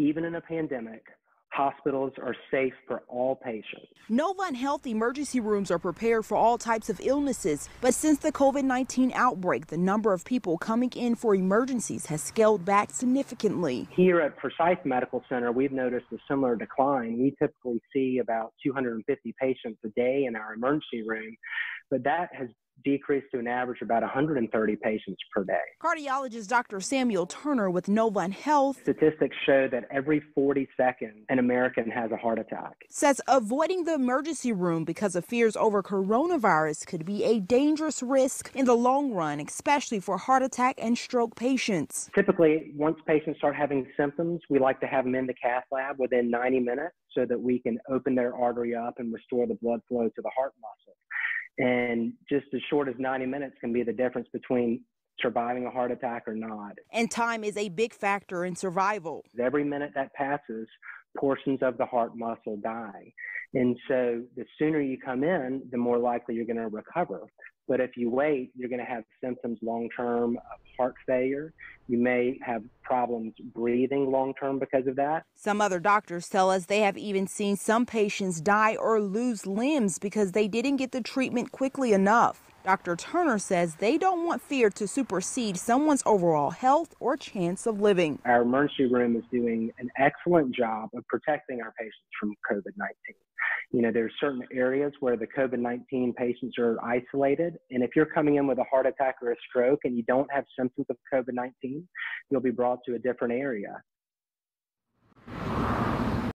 Even in a pandemic, hospitals are safe for all patients. Novant Health emergency rooms are prepared for all types of illnesses, but since the COVID 19 outbreak, the number of people coming in for emergencies has scaled back significantly. Here at Forsyth Medical Center, we've noticed a similar decline. We typically see about 250 patients a day in our emergency room, but that has decreased to an average of about 130 patients per day. Cardiologist Dr. Samuel Turner with Novant Health Statistics show that every 40 seconds, an American has a heart attack. says avoiding the emergency room because of fears over coronavirus could be a dangerous risk in the long run, especially for heart attack and stroke patients. Typically, once patients start having symptoms, we like to have them in the cath lab within 90 minutes so that we can open their artery up and restore the blood flow to the heart muscle. And just as short as 90 minutes can be the difference between surviving a heart attack or not. And time is a big factor in survival. Every minute that passes, portions of the heart muscle die. And so the sooner you come in, the more likely you're going to recover. But if you wait, you're going to have symptoms long term of heart failure. You may have problems breathing long term because of that. Some other doctors tell us they have even seen some patients die or lose limbs because they didn't get the treatment quickly enough. Dr. Turner says they don't want fear to supersede someone's overall health or chance of living. Our emergency room is doing an excellent job of protecting our patients from COVID 19. You know, there's are certain areas where the COVID 19 patients are isolated. And if you're coming in with a heart attack or a stroke and you don't have symptoms of COVID 19, you'll be brought to a different area.